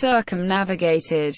circumnavigated.